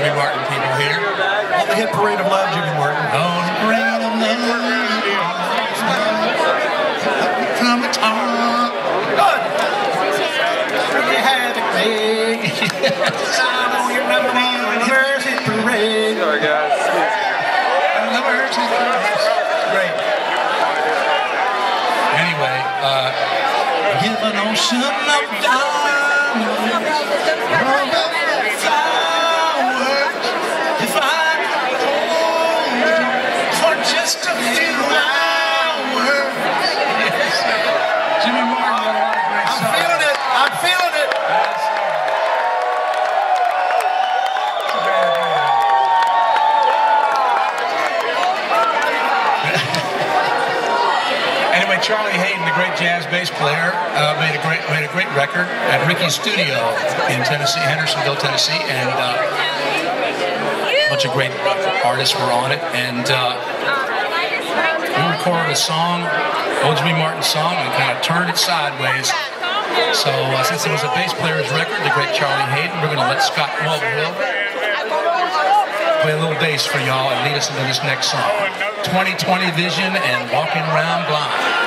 Jimmy Martin people here. On the hit Parade of Love, Jimmy Martin. On the parade of love. From the top. Good. You had a big sign on your number one Mercy Parade. Sorry, guys. The Mercy Parade. Great. Anyway, uh, give an ocean of Charlie Haden, the great jazz bass player, uh, made a great made a great record at Ricky's studio in Tennessee, Hendersonville, Tennessee, and uh, a bunch of great artists were on it. And uh, we recorded a song, old Jimmy Martin song, and kind of turned it sideways. So uh, since it was a bass player's record, the great Charlie Haden, we're going to let Scott Mulvahill play a little bass for y'all and lead us into this next song. 2020 Vision and Walking Around Blind.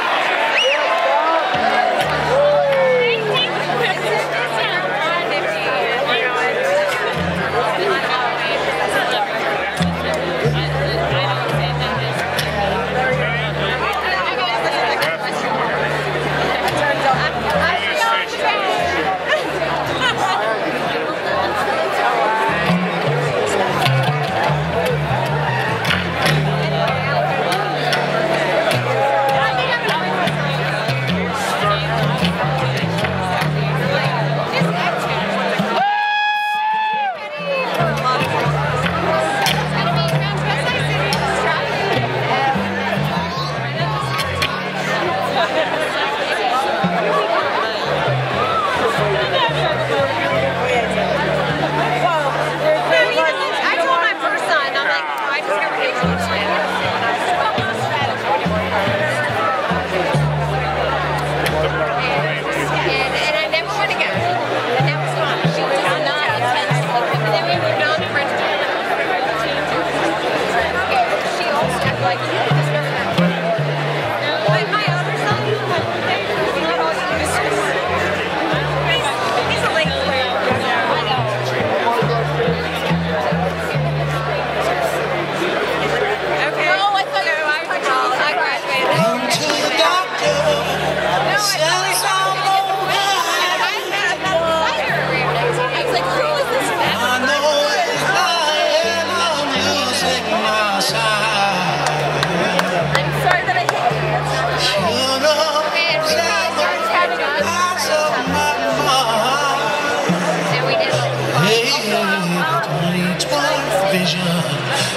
Vision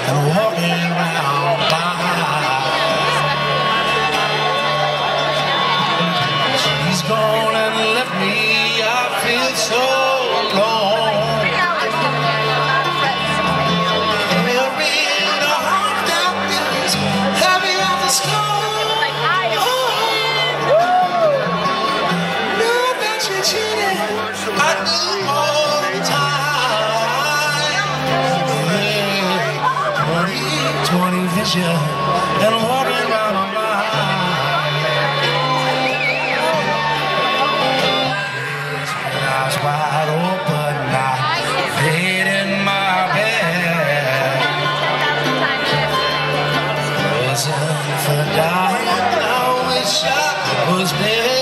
and walking around blind. and walking. Eyes wide open, I laid in my bed. Wasn't for dying, I wish I was dead.